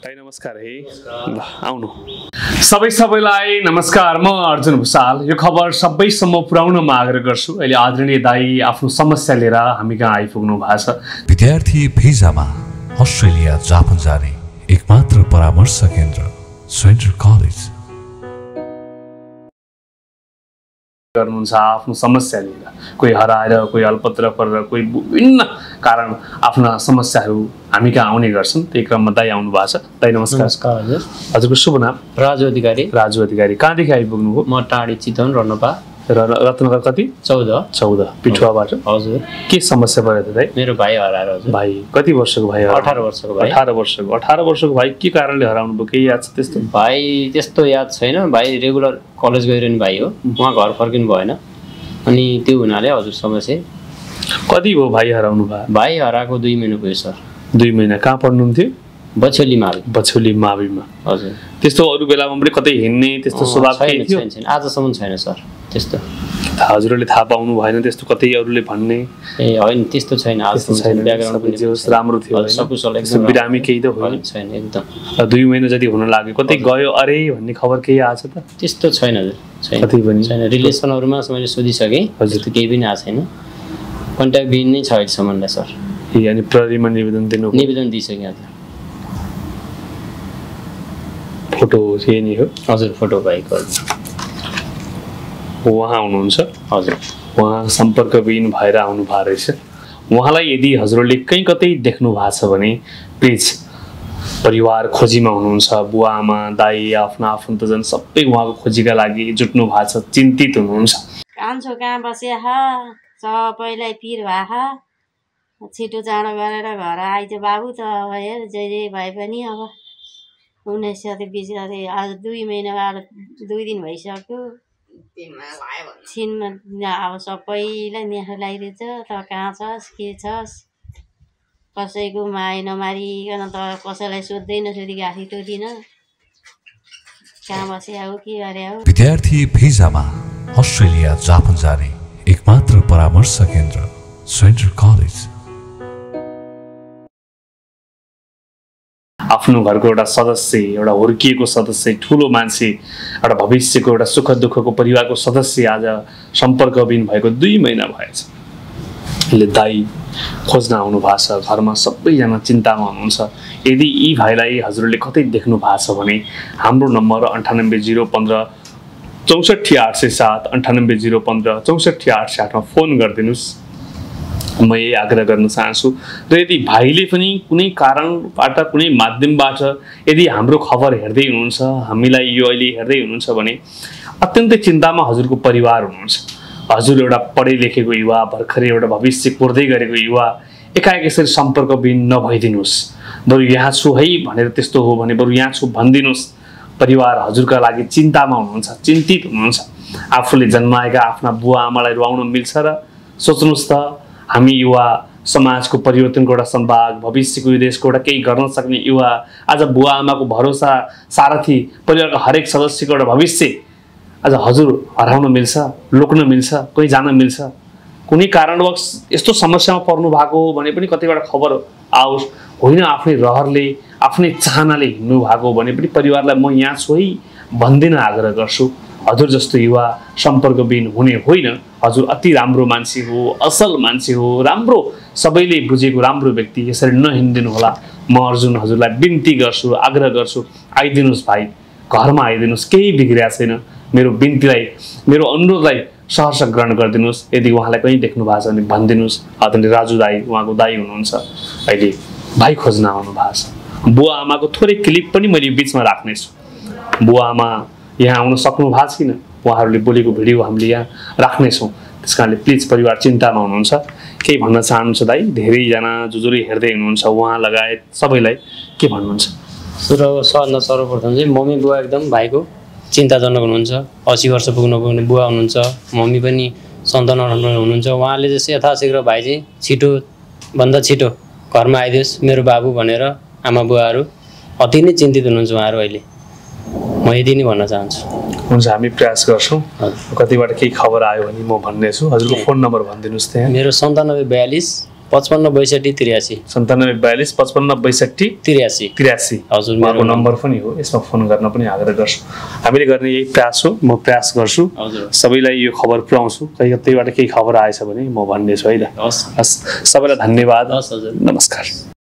दाइ नमस्कार है? आउनु। सबै सबैलाई नमस्कार म अर्जुन भूषाल यो खबर सबैसम्म पुर्याउन म आग्रह गर्छु। अहिले आदरणीय दाई आफ्नो समस्या लिएर हामी कहाँ आइपुग्नु भएको छ। विद्यार्थी भिजामा अस्ट्रेलिया जापान जाने एकमात्र परामर्श केन्द्र सेन्ट्रल कलेज। गर्नुहुन्छ आफ्नो समस्या लिएर कोही हराएर कोही अल्पत्र परेर कोही विभिन्न कारण आफ्ना समस्याहरू हामी कहाँ आउने गर्छन् त्यही क्रममा दाई आउनु भएको छ दाई नमस्कार हजुर हजुरको शुभ नाम राजु अधिकारी राजु अधिकारी कहाँदेखि आइपुग्नु हो म टाढी चितवन रनपा र रत्नगर कति? चौध। चौध। पिठुवाबाट? हजुर। के समस्या पऱ्यो त मेरो भाइ हराएर हजुर। भाइ कति वर्षको भाइ? अठार वर्षको भाइ। अठार वर्षको। अठार वर्षको भाइ के कारणले हराउनु भयो? केही याद छ त्यस्तो? भाइ त्यस्तो याद छैन। भाइ रेगुलर कलेज गइरहने भाइ हो। उहाँ घर फर्किनु भएन। अनि त्यो हुनाले हजुर समस्या। कति भयो भाइ हराउनु भयो? भाइ हराएको दुई महिना भयो सर। दुई महिना। कहाँ पढ्नुहुन्थ्यो? बछेली माल बछौली माविमा। हजुर। त्यस्तो अरू बेलामा पनि कतै हिँड्ने त्यस्तो स्वभाव छैन आजसम्म छैन सर। त्यस्तो। हजुरहरूले थाहा पाउनु भएन त्यस्तो कतै अरूले भन्ने। ए होइन त्यस्तो छैन। राम्रो थियो बिरामी केही त होइन। छैन एकदम। दुई महिना जति हुन लाग्यो कतै गयो अरे भन्ने खबर केही आएको छ त? त्यस्तो छैन हजुर। कतै पनि। छैन। रिलेसनहरूमा मैले सोधिसकेँ। हजुर। केही पनि आएको छैन। कन्ट्याक्ट बिन नै छ अहिलेसम्मलाई सर। ए, अनि प्रहरीमा निवेदन दिनु निवेदन दिइसकेँ हजुर। फोटो यही नै हो हजुर फोटो भएको उहाँ हुनुहुन्छ हजुर। उहाँ सम्पर्कविहीन भएर आउनु भएको रहेछ। उहाँलाई यदि हजुरहरूले कहीँ कतै देख्नु भएको छ भने प्लिज परिवार खोजीमा हुनुहुन्छ बुवा आमा दाई आफ्ना आफन्तजन सबै उहाँको खोजीका लागि जुट्नु भएको छ चिन्तित हुनुहुन्छ। कान्छो कहाँ बस्या? ह सबैलाई पिर छ छिटो चाँडो गरेर घर आइज बाबु त हेर जे जे भए पनि अब। उन्नाइस सय बिस गते आज दुई महिना अब दुई दिन भइसक्यो। छिनमा अब सबैलाई नेखो लगाइदिएछ त कहाँ छस् के छस्? कसैको माया नमारिकन त कसैलाई सोध्दै नसोधी आफै तोदिन कहाँ बस्या हो के गरे हो विद्यार्थी भिजामा अस्ट्रेलिया जापान जाने एकमात्र परामर्श केन्द्र सेन्ट्रल कलेज। आफ्नो घरको एउटा सदस्य एउटा हुर्किएको सदस्य ठुलो मान्छे एउटा भविष्यको एउटा सुख दुःखको परिवारको सदस्य आज सम्पर्कविहीन भएको दुई महिना भएछ। यसले दाई खोज्न आउनु भएको छ घरमा सबैजना चिन्तामा हुनुहुन्छ। यदि यी भाइलाई हजुरहरूले कतै देख्नु भएको छ भने हाम्रो नम्बर अन्ठानब्बे जिरो पन्ध्र चौसठी आठ सय सात अन्ठानब्बे जिरो पन्ध्र चौसठी आठ सय आठमा फोन गरिदिनुहोस्। म यही आग्रह गर्न चाहन्छु र यदि भाइले पनि कुनै कारणबाट कुनै माध्यमबाट यदि हाम्रो खबर हेर्दै हुनुहुन्छ हामीलाई यो अहिले हेर्दै हुनुहुन्छ भने अत्यन्तै चिन्तामा हजुरको परिवार हुनुहुन्छ। हजुर एउटा पढे लेखेको युवा भर्खरै एउटा भविष्य कोर्दै गरेको युवा एकाएक यसरी सम्पर्कविहीन नभइदिनुहोस्। बरु यहाँ छु है भनेर त्यस्तो हो भने बरु यहाँ छु भनिदिनुहोस्। परिवार हजुरका लागि चिन्तामा हुनुहुन्छ चिन्तित हुनुहुन्छ। आफूले जन्माएका आफ्ना बुवा आमालाई रुवाउन मिल्छ र सोच्नुहोस् त हामी युवा समाजको परिवर्तनको एउटा सम्भाग भविष्यको यो देशको एउटा केही गर्न सक्ने युवा आज बुवा आमाको भरोसा सारथी परिवारको हरेक सदस्यको एउटा भविष्य आज हजुर हराउन मिल्छ लोक्न मिल्छ कोही जान मिल्छ। कुनै कारणवश यस्तो समस्यामा पर्नु भएको हो भने पनि कतिवटा खबर आओस् होइन आफ्नै रहरले आफ्नै चाहनाले हिँड्नु भएको हो भने पनि परिवारलाई म यहाँ छु है भन्दिन आग्रह गर्छु। हजुर जस्तो युवा सम्पर्कविहीन हुने होइन। हजुर अति राम्रो मान्छे हो असल मान्छे हो राम्रो सबैले बुझेको राम्रो व्यक्ति यसरी नहिँडिदिनु होला। म अर्जुन हजुरलाई बिन्ती गर्छु आग्रह गर्छु आइदिनुहोस् भाइ घरमा आइदिनुहोस् केही बिग्रिएको छैन। मेरो बिन्तीलाई मेरो अनुरोधलाई सहर्ष ग्रहण गरिदिनुहोस्। यदि उहाँलाई कहीँ देख्नु भएको छ भने भनिदिनुहोस्। आदरणीय राजु दाई उहाँको दाई हुनुहुन्छ। अहिले भाइ खोज्न आउनु भएको छ। बुवा आमाको थोरै क्लिप पनि मैले बिचमा राख्नेछु। बुवा आमा यहाँ आउन सक्नु भएको छैन। उहाँहरूले बोलेको भिडियो हामीले यहाँ राख्नेछौँ। त्यस कारणले प्लिज परिवार चिन्तामा हुनुहुन्छ। केही भन्न चाहनुहुन्छ दाइ धेरैजना जो जसले हेर्दै हुनुहुन्छ। उहाँ लगायत सबैलाई के भन्नुहुन्छ? सुरु सबभन्दा सर्वप्रथम चाहिँ मम्मी बुवा एकदम भाइको चिन्ताजनक हुनुहुन्छ। असी वर्ष पुग्नु पुग्ने बुवा हुनुहुन्छ। मम्मी पनि सन्तान हुनुहुन्छ। उहाँले चाहिँ यथाशीघ्र भाइ चाहिँ छिटोभन्दा छिटो घरमा आइदियोस् मेरो बाबु भनेर आमा बुवाहरू अति नै चिन्तित हुनुहुन्छ उहाँहरू अहिले। म यति नै भन्न चाहन्छु। हुन्छ हामी प्रयास गर्छौँ। कतिबाट केही खबर आयो भने म भन्नेछु। हजुरको फोन नम्बर भनिदिनुहोस् त्यहाँ। मेरो सन्तानब्बे बयालिस पचपन्न बैसठी त्रियासी। सन्तानब्बे बयालिस पचपन्न बैसठी त्रियासी। त्रियासी। हजुर उहाँको मेरो नम्बर पनि हो। यसमा फोन गर्न पनि आग्रह गर्छु। हामीले गर्ने यही प्रयास हो। म प्रयास गर्छु। हजुर। सबैलाई यो खबर पुऱ्याउँछु कहीँ कतैबाट केही खबर आएछ भने म भन्नेछु है त? हस्। हस्। सबैलाई धन्यवाद। हस् हजुर। नमस्कार।